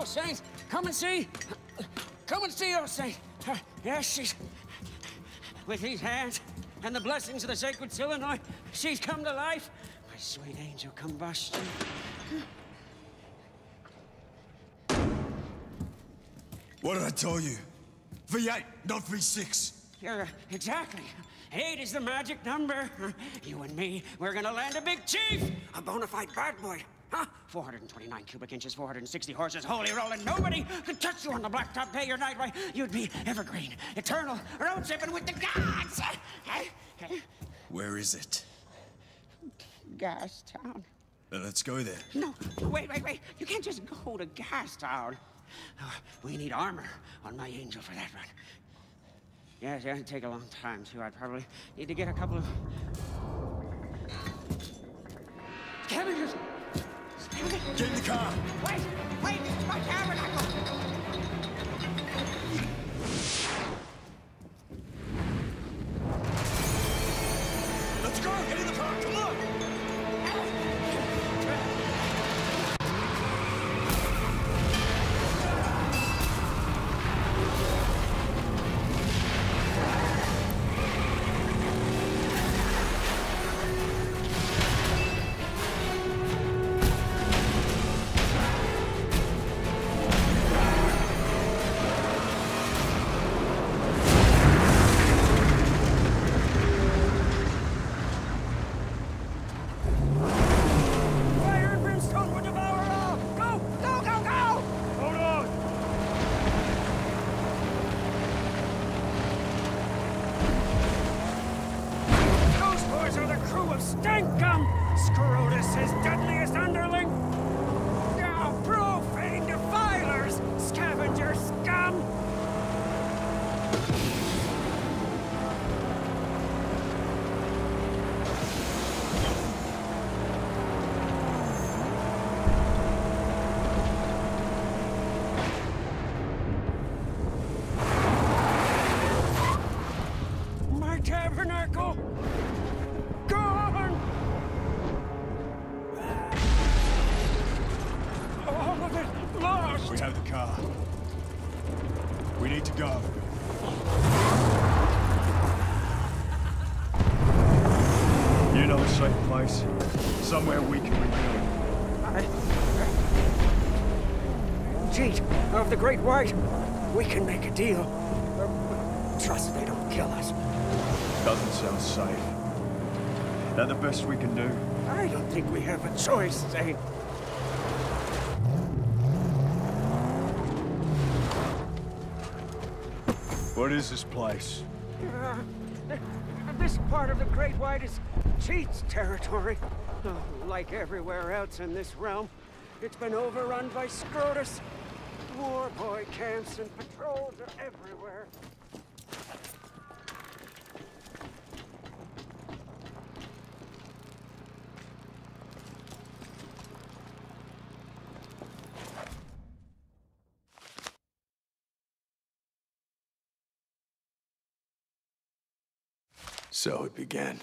Oh, Saint, come and see. Come and see, oh, Saint. Uh, yes, she's... With these hands and the blessings of the sacred Solenoid, she's come to life. My sweet angel combustion. What did I tell you? V8, not V6. Yeah, exactly. Eight is the magic number. You and me, we're gonna land a big chief, a bona fide bad boy. Huh? 429 cubic inches, 460 horses, holy rolling. Nobody could touch you on the blacktop day or night. Why, you'd be evergreen, eternal, road tripping with the gods. Where is it? Gas Town. Uh, let's go there. No, wait, wait, wait. You can't just go to Gas Town. Uh, we need armor on my angel for that run. Yes, yeah, it'd take a long time, too. I'd probably need to get a couple of... Scavengers! Get in the car! Wait! Wait! My tabernacle! Of Stank Gum! Scrotus, his deadliest underling! Now, profane defilers! Scavenger scum! Of the Great White, we can make a deal. Trust they don't kill us. Doesn't sound safe. That the best we can do? I don't think we have a choice, Saint. What is this place? Uh, this part of the Great White is Jeet's territory. Like everywhere else in this realm, it's been overrun by Scrotus. War boy camps and patrols are everywhere. So it began.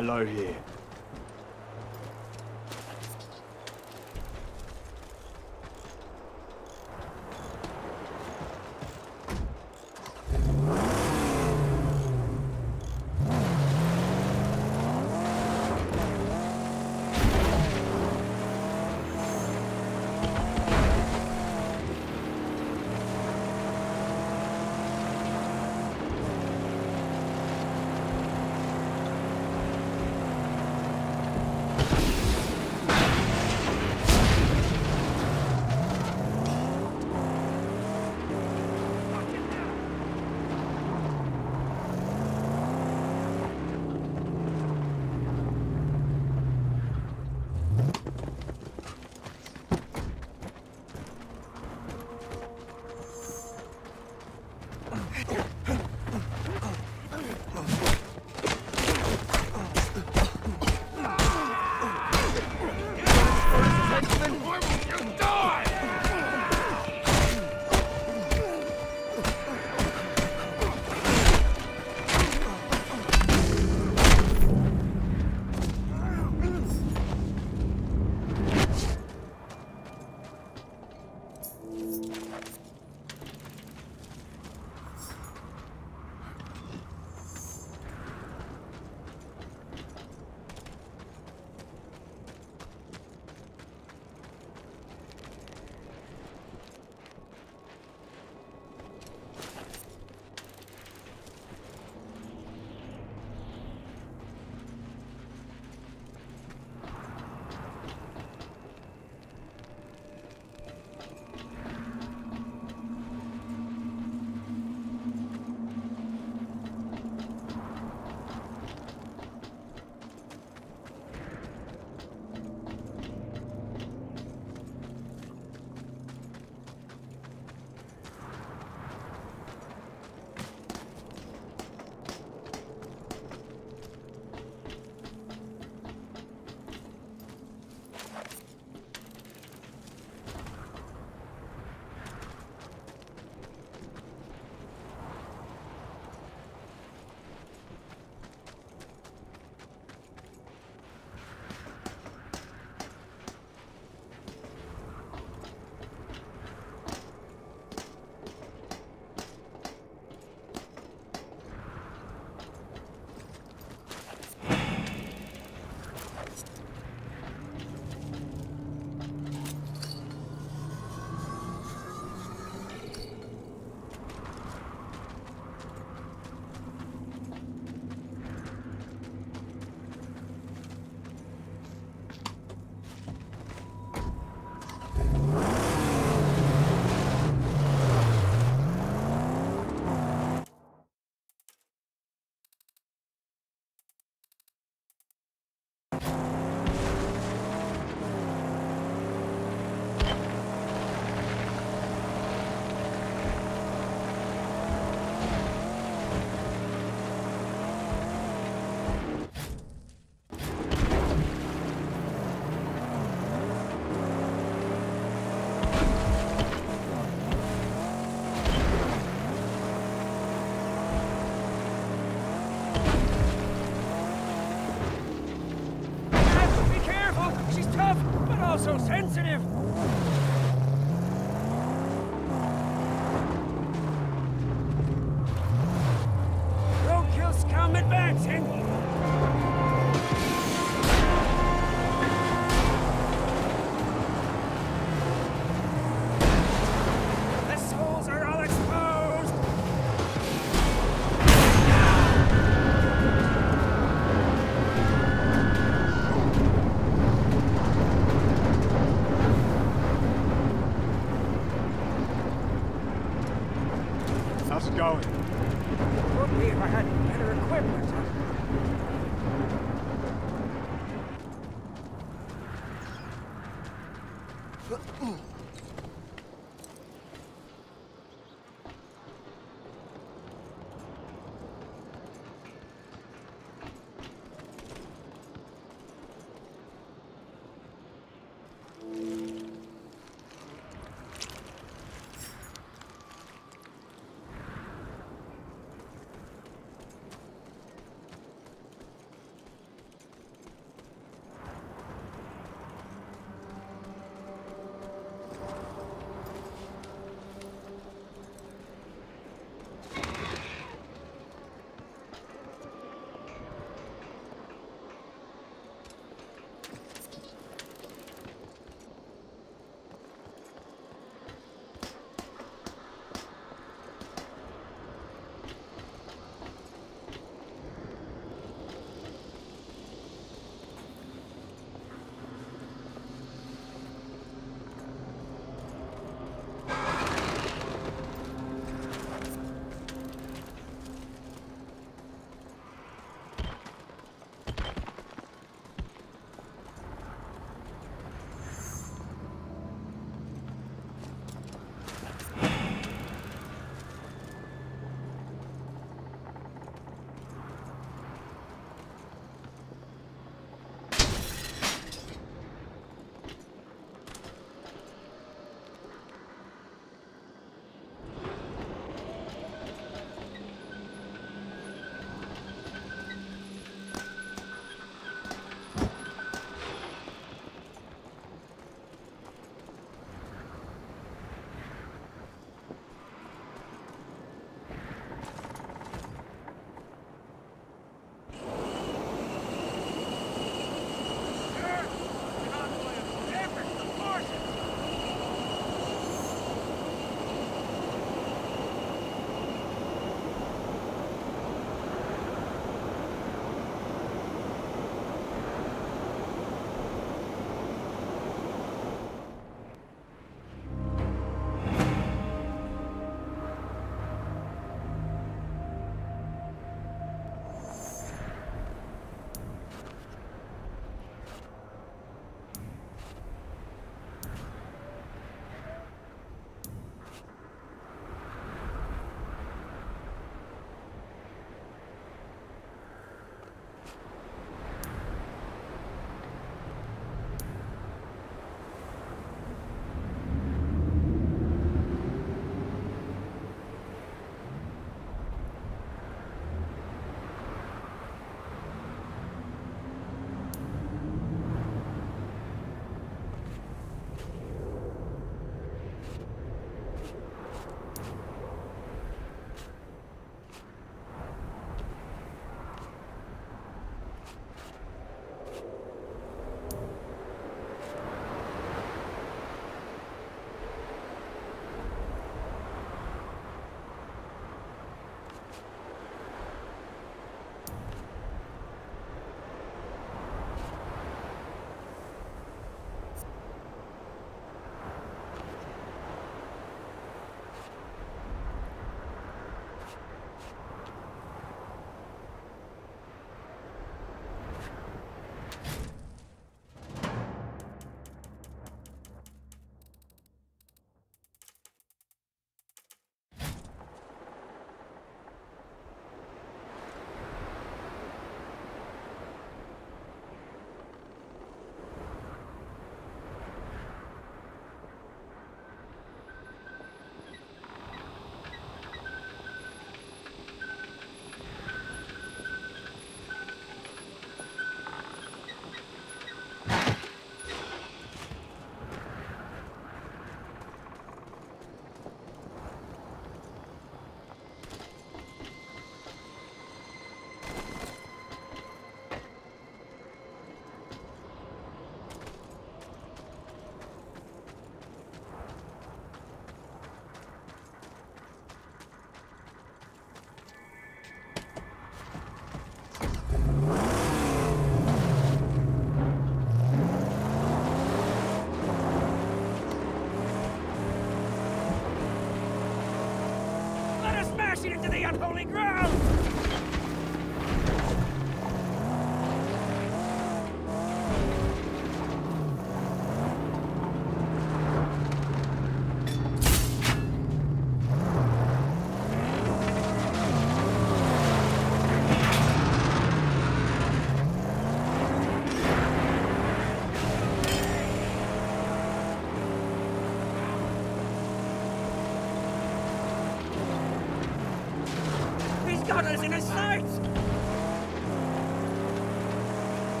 Low here.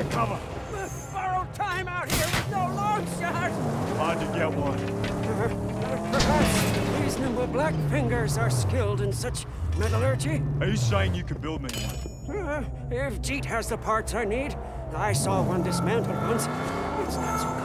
Get cover. Borrowed time out here with no long shot! Hard to get one. Perhaps these nimble black fingers are skilled in such metallurgy? Are you saying you can build me one? Uh, if Jeet has the parts I need, I saw one dismantled once. It's not so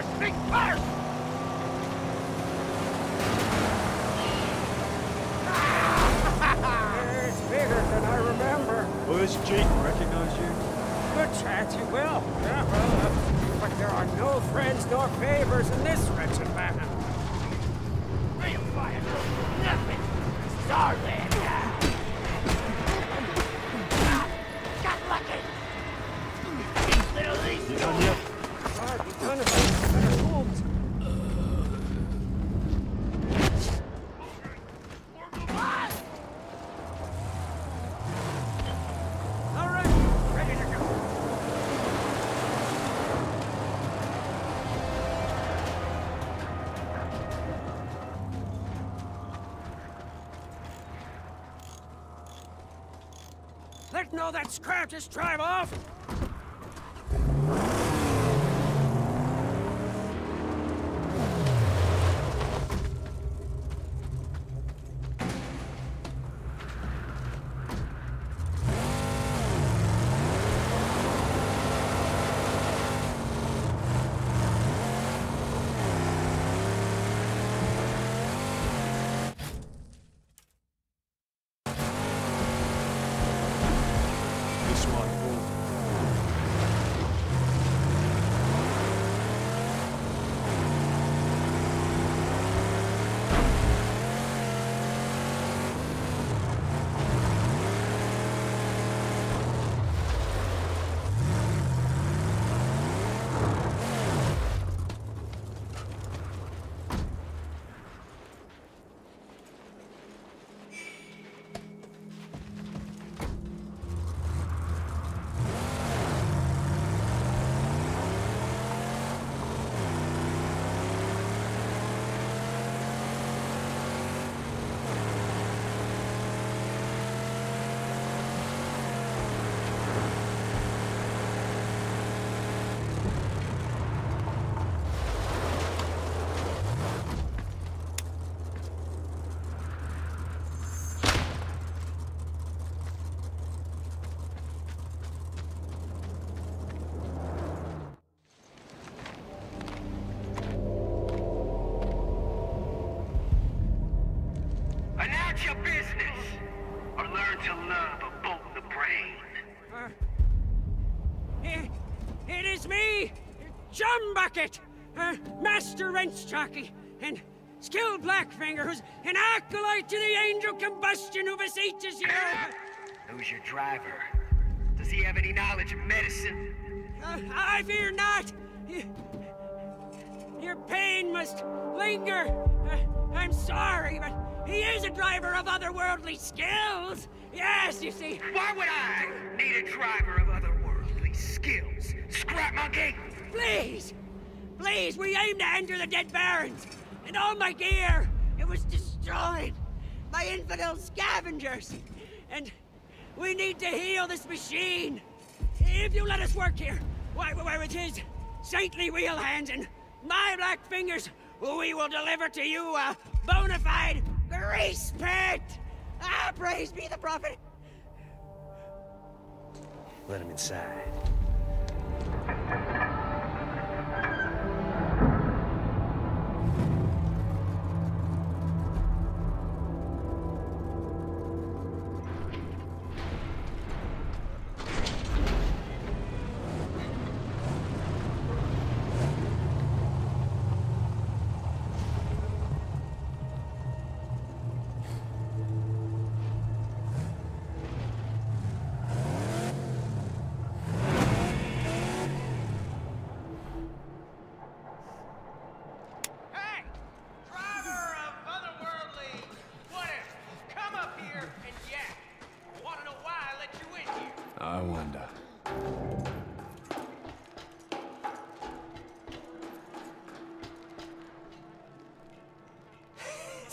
Me first, me first! It's bigger than I remember. Will this Jeet recognize you? Good chance he will. Yeah, well, uh, but there are no friends nor favors in this wretched man. Scrap just drive off. Master Wrench Jockey, and skilled Blackfinger, who's an acolyte to the angel combustion who beseeches you. Who's your driver? Does he have any knowledge of medicine? Uh, I fear not. Your pain must linger. Uh, I'm sorry, but he is a driver of otherworldly skills. Yes, you see. Why would I need a driver of otherworldly skills? Scrap monkey! Please, please, we aim to enter the Dead Barrens, and all my gear, it was destroyed. by infidel scavengers. And we need to heal this machine. If you let us work here, why, where it is, saintly wheel hands and my black fingers, we will deliver to you a bona fide grease pit. Ah, praise be the prophet. Let him inside.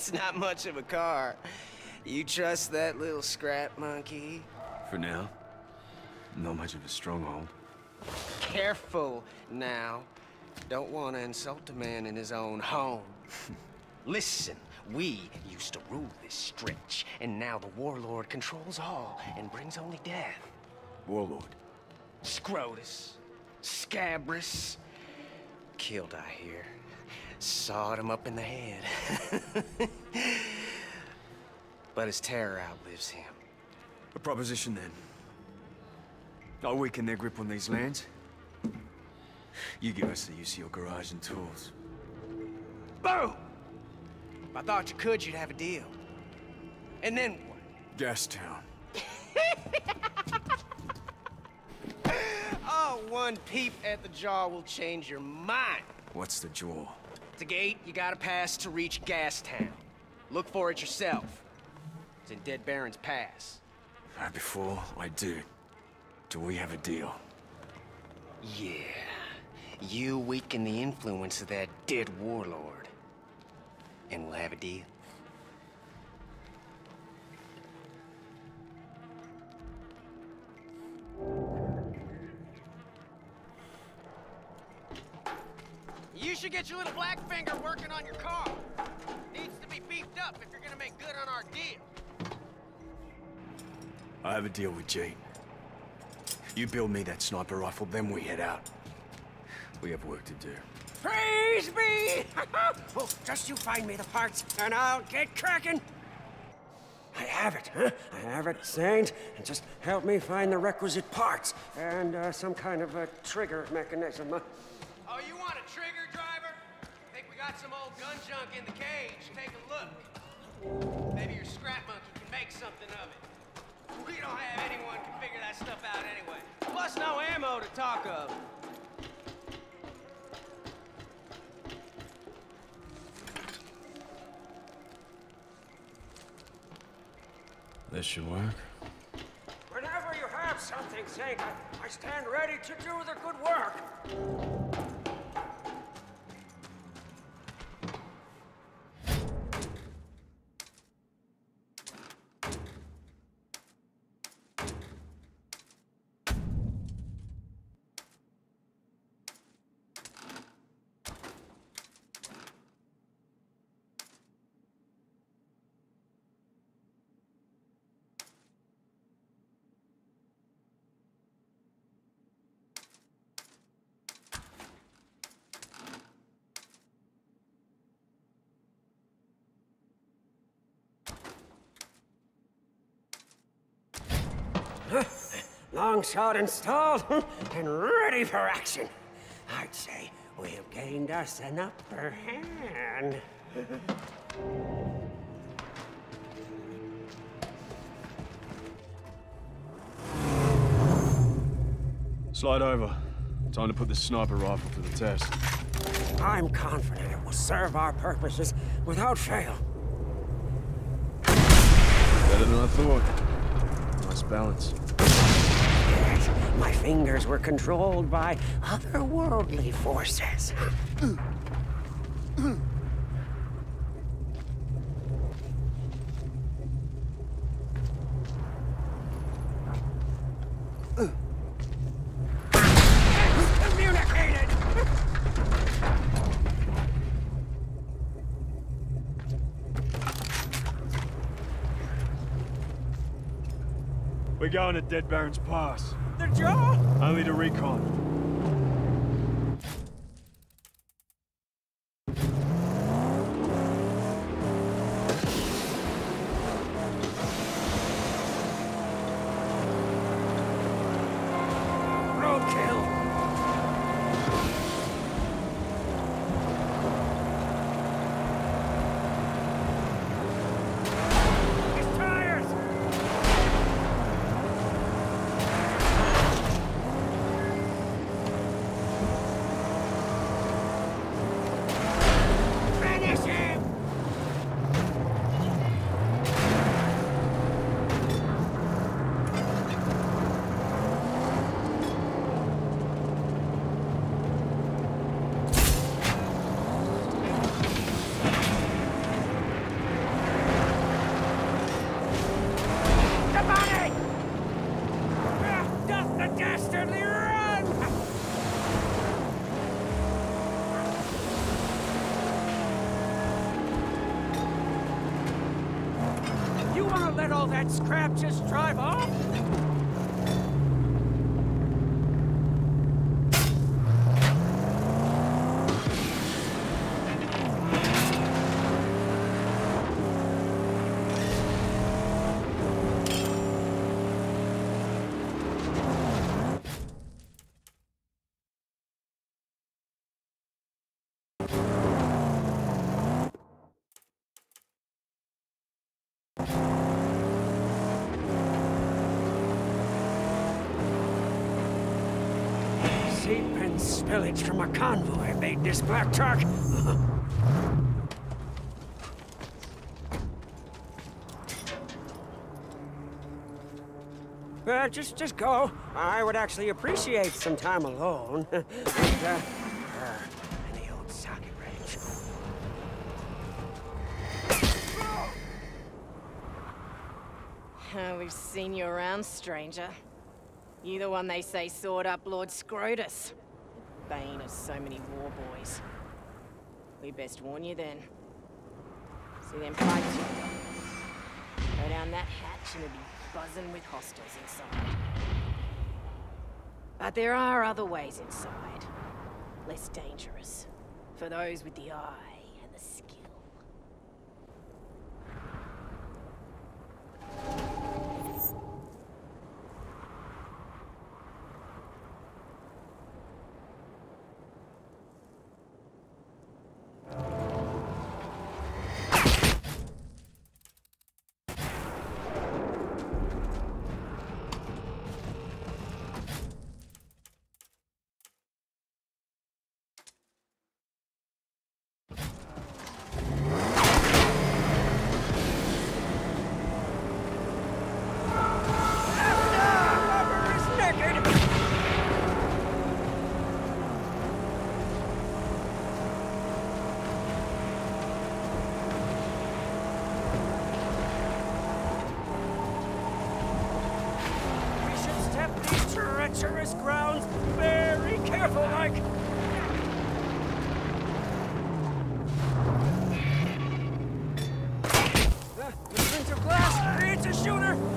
It's not much of a car. You trust that little scrap monkey? For now, not much of a stronghold. Careful now. Don't want to insult a man in his own home. Listen, we used to rule this stretch, and now the warlord controls all and brings only death. Warlord. Scrotus, Scabrous, killed, I hear. Sawed him up in the head. but his terror outlives him. A proposition then. I'll weaken their grip on these lands. You give us the use of your garage and tools. Boom! If I thought you could, you'd have a deal. And then what? Gastown. Oh, one peep at the jaw will change your mind. What's the jaw? It's a gate you gotta pass to reach Gastown. Look for it yourself. It's in Dead Barrens Pass. Right before I do, do we have a deal? Yeah. You weaken the influence of that dead warlord. And we'll have a deal. You should get your little black finger working on your car. Needs to be beefed up if you're gonna make good on our deal. I have a deal with Jeet. You build me that sniper rifle, then we head out. We have work to do. Praise me! well, just you find me the parts, and I'll get cracking. I have it, huh? I have it, Saint. And just help me find the requisite parts and uh, some kind of a trigger mechanism. Oh, you want a trigger, driver? Think we got some old gun junk in the cage? Take a look. Maybe your scrap monkey can make something of it. We don't have anyone can figure that stuff out anyway. Plus no ammo to talk of. This should work. whenever you have something, Saint, I, I stand ready to do the good work. Long shot installed and ready for action. I'd say we have gained us an upper hand. Slide over. Time to put this sniper rifle to the test. I'm confident it will serve our purposes without fail. Better than I thought. Nice balance my fingers were controlled by otherworldly forces. We're going to Dead Barrens Pass. Only to recon. That scrap just drive off? And spillage from a convoy made this black truck. Uh, just, just go. I would actually appreciate some time alone. and, uh, uh, we've seen you around, stranger. You the one they say sawed up Lord Scrotus. Bane of so many war boys. We best warn you then. See them yonder? Go down that hatch and it'll be buzzing with hostiles inside. But there are other ways inside. Less dangerous. For those with the eye and the skill. Treacherous grounds very careful Mike. Uh, the of glass creates a shooter!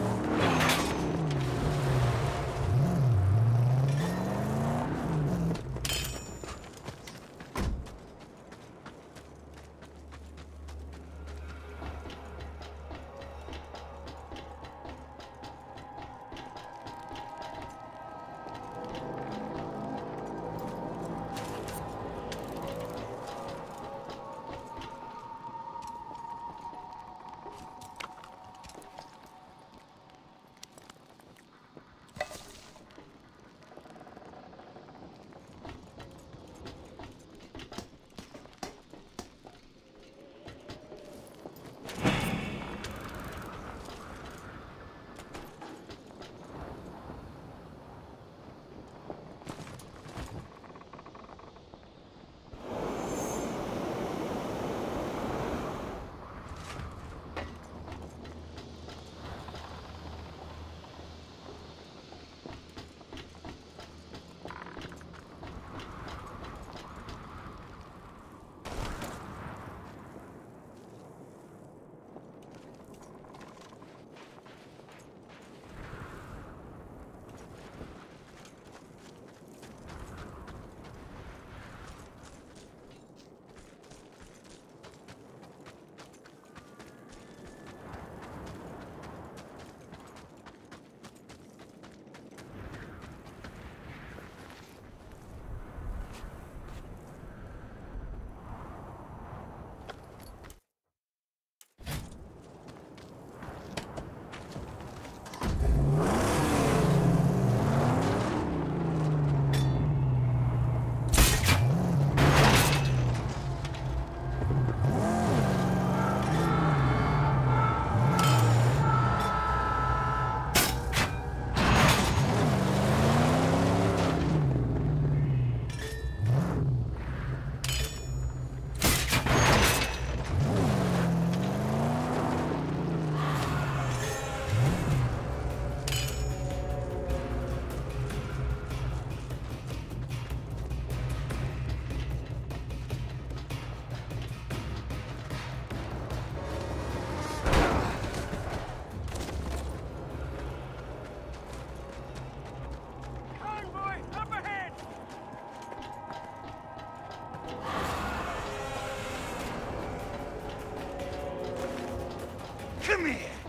Come here!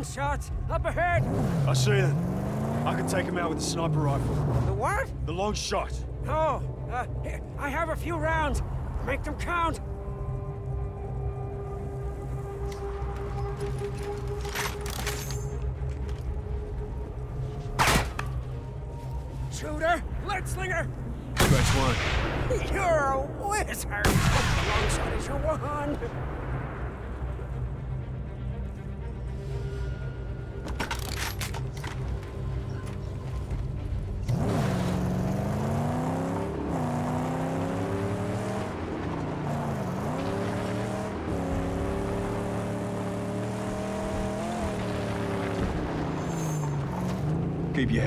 Long shots up ahead. I see them. I can take him out with a sniper rifle. The what? The long shot. Oh, uh, I have a few rounds. Make them count.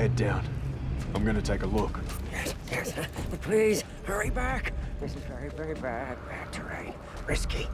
Head down. I'm gonna take a look. Yes, yes, but please hurry back. This is very, very bad, bad terrain. Risky.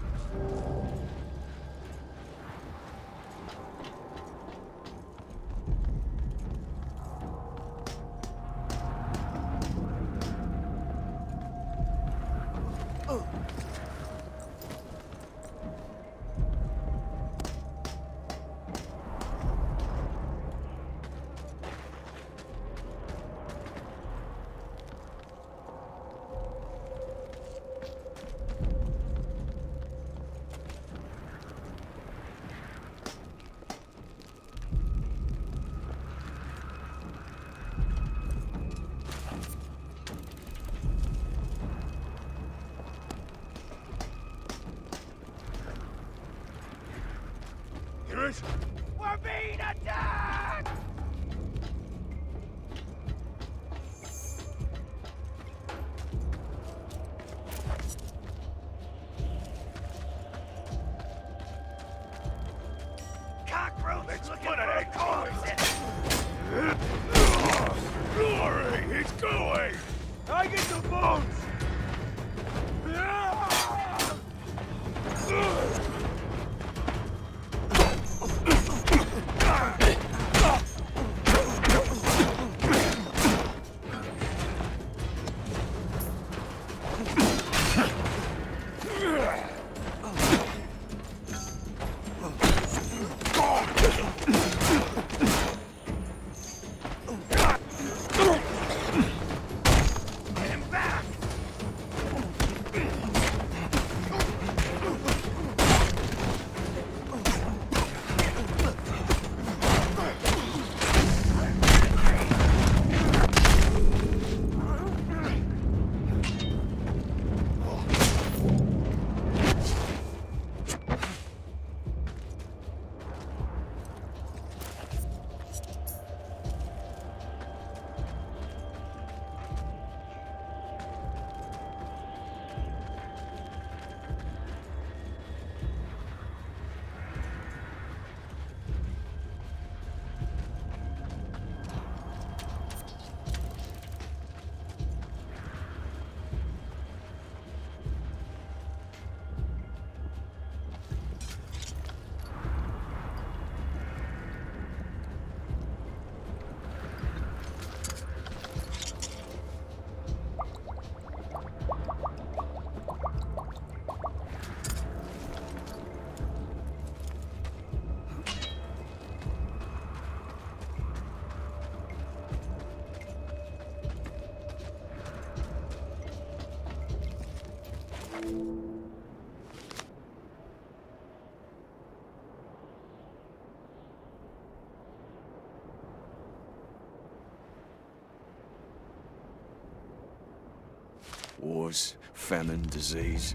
Wars, famine, disease,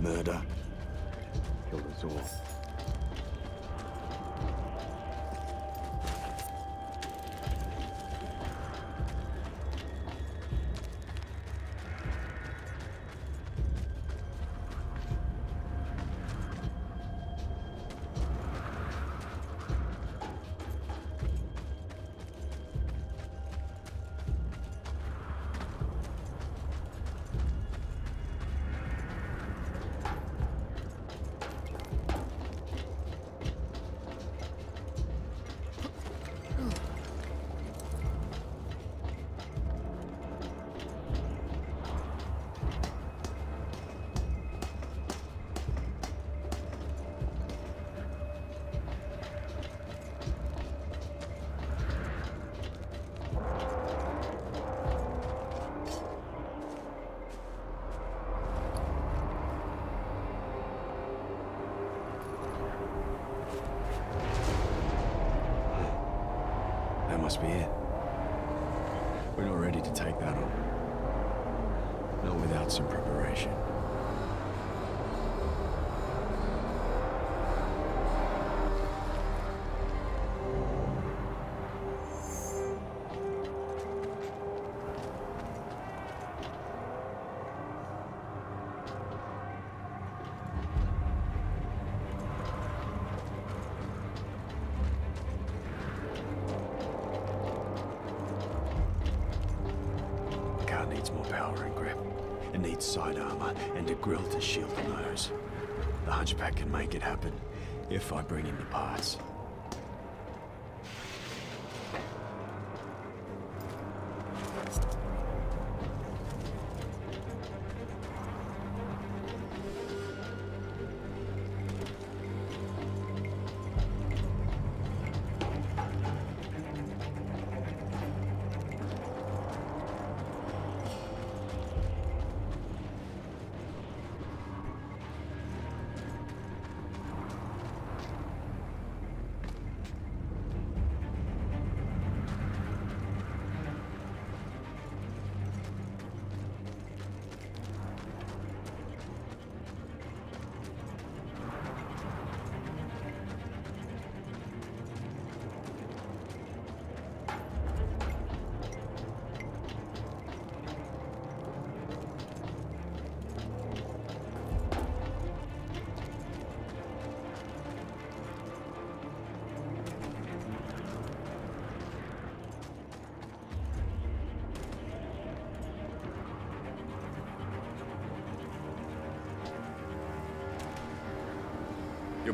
murder. Killed us all. Side armor and a grill to shield the nose. The Hunchback can make it happen if I bring him the parts.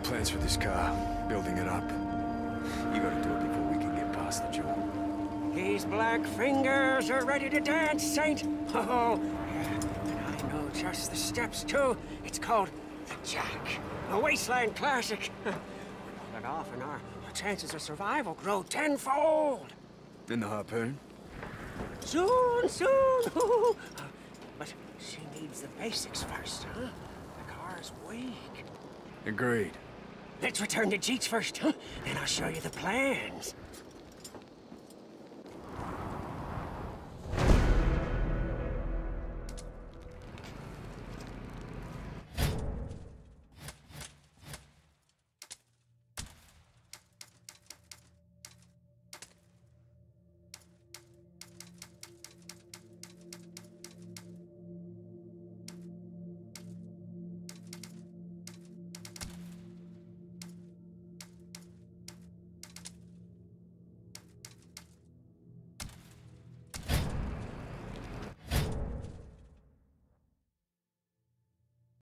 Got plans for this car. Building it up. You gotta do it before we can get past the jaw. These black fingers are ready to dance, Saint. Oh. And I know just the steps, too. It's called the Jack, a wasteland classic. we pull it off, and our, our chances of survival grow tenfold. And the harpoon? Soon, soon. Uh, but she needs the basics first, huh? The car's weak. Agreed. Let's return to Jeet's first, huh? Then I'll show you the plans.